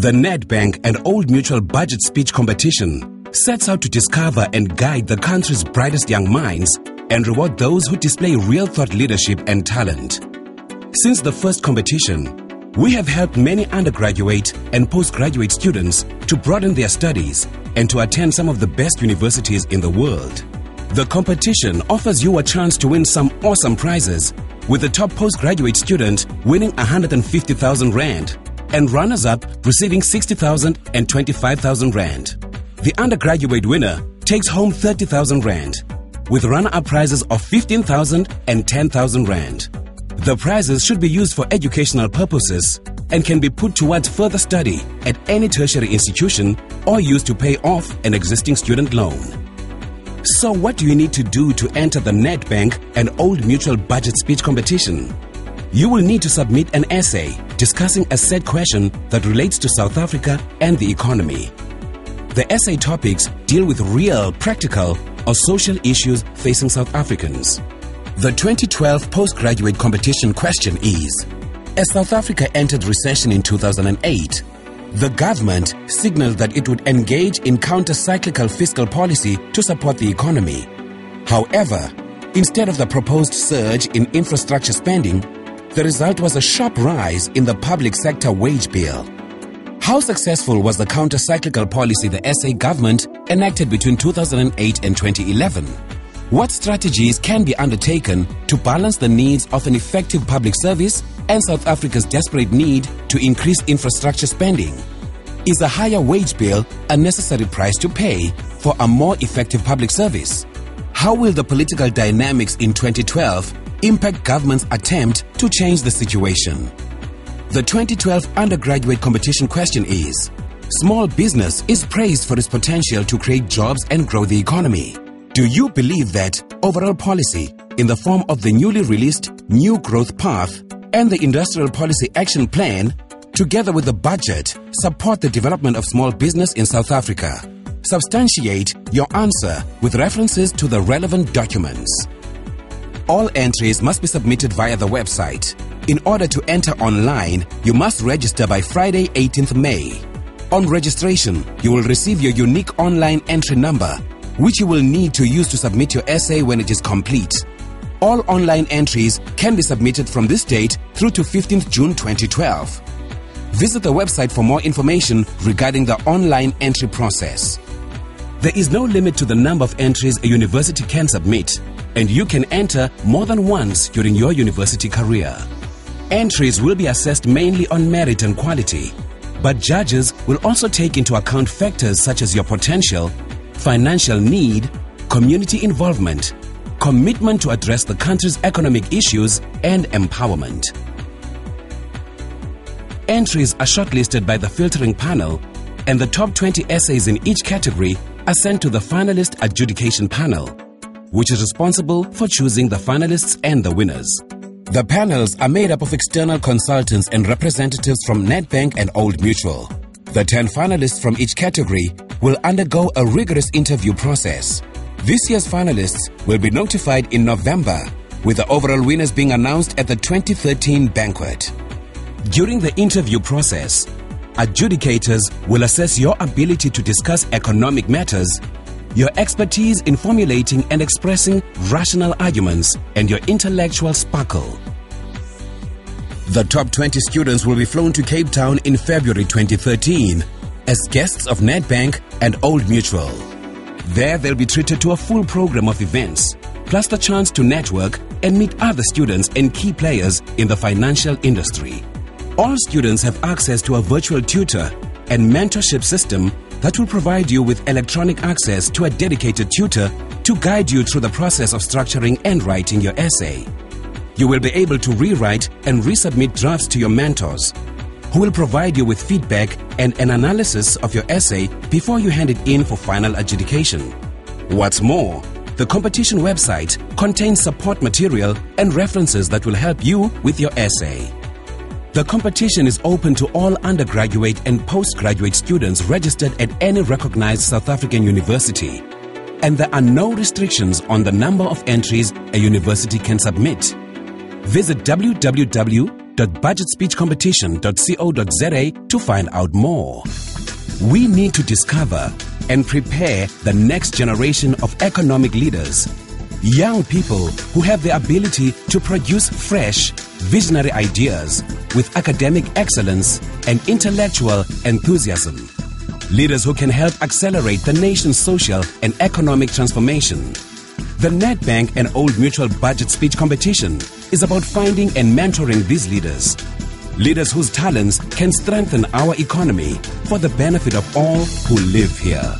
The Nedbank and Old Mutual Budget Speech Competition sets out to discover and guide the country's brightest young minds and reward those who display real thought leadership and talent. Since the first competition, we have helped many undergraduate and postgraduate students to broaden their studies and to attend some of the best universities in the world. The competition offers you a chance to win some awesome prizes, with the top postgraduate student winning 150,000 Rand and runners up receiving 60,000 and 25,000 Rand. The undergraduate winner takes home 30,000 Rand, with runner up prizes of 15,000 and 10,000 Rand. The prizes should be used for educational purposes and can be put towards further study at any tertiary institution or used to pay off an existing student loan. So, what do you need to do to enter the Nedbank and Old Mutual Budget Speech Competition? You will need to submit an essay discussing a set question that relates to South Africa and the economy. The essay topics deal with real, practical, or social issues facing South Africans. The 2012 postgraduate competition question is As South Africa entered recession in 2008, the government signaled that it would engage in counter cyclical fiscal policy to support the economy. However, instead of the proposed surge in infrastructure spending, the result was a sharp rise in the public sector wage bill. How successful was the counter cyclical policy the SA government enacted between 2008 and 2011? What strategies can be undertaken to balance the needs of an effective public service and South Africa's desperate need to increase infrastructure spending? Is a higher wage bill a necessary price to pay for a more effective public service? How will the political dynamics in 2012 impact government's attempt to change the situation? The 2012 undergraduate competition question is Small business is praised for its potential to create jobs and grow the economy. Do you believe that overall policy, in the form of the newly released New Growth Path and the Industrial Policy Action Plan, together with the budget, support the development of small business in South Africa? Substantiate your answer with references to the relevant documents. All entries must be submitted via the website. In order to enter online, you must register by Friday, 18th May. On registration, you will receive your unique online entry number, which you will need to use to submit your essay when it is complete. All online entries can be submitted from this date through to 15th June 2012. Visit the website for more information regarding the online entry process. There is no limit to the number of entries a university can submit, and you can enter more than once during your university career. Entries will be assessed mainly on merit and quality, but judges will also take into account factors such as your potential, financial need, community involvement, commitment to address the country's economic issues, and empowerment. Entries are shortlisted by the filtering panel, and the top 20 essays in each category are sent to the finalist adjudication panel, which is responsible for choosing the finalists and the winners. The panels are made up of external consultants and representatives from Nedbank and Old Mutual. The 10 finalists from each category will undergo a rigorous interview process. This year's finalists will be notified in November, with the overall winners being announced at the 2013 banquet. During the interview process, adjudicators will assess your ability to discuss economic matters, your expertise in formulating and expressing rational arguments, and your intellectual sparkle. The top 20 students will be flown to Cape Town in February 2013 as guests of Nedbank and Old Mutual. There, they'll be treated to a full program of events, plus the chance to network and meet other students and key players in the financial industry. All students have access to a virtual tutor and mentorship system that will provide you with electronic access to a dedicated tutor to guide you through the process of structuring and writing your essay. You will be able to rewrite and resubmit drafts to your mentors, who will provide you with feedback and an analysis of your essay before you hand it in for final adjudication. What's more, the competition website contains support material and references that will help you with your essay. The competition is open to all undergraduate and postgraduate students registered at any recognized South African university. And there are no restrictions on the number of entries a university can submit. Visit www.budgetspeechcompetition.co.za to find out more. We need to discover and prepare the next generation of economic leaders. Young people who have the ability to produce fresh, visionary ideas with academic excellence and intellectual enthusiasm. Leaders who can help accelerate the nation's social and economic transformation. The Nedbank and Old Mutual Budget Speech Competition is about finding and mentoring these leaders. Leaders whose talents can strengthen our economy for the benefit of all who live here.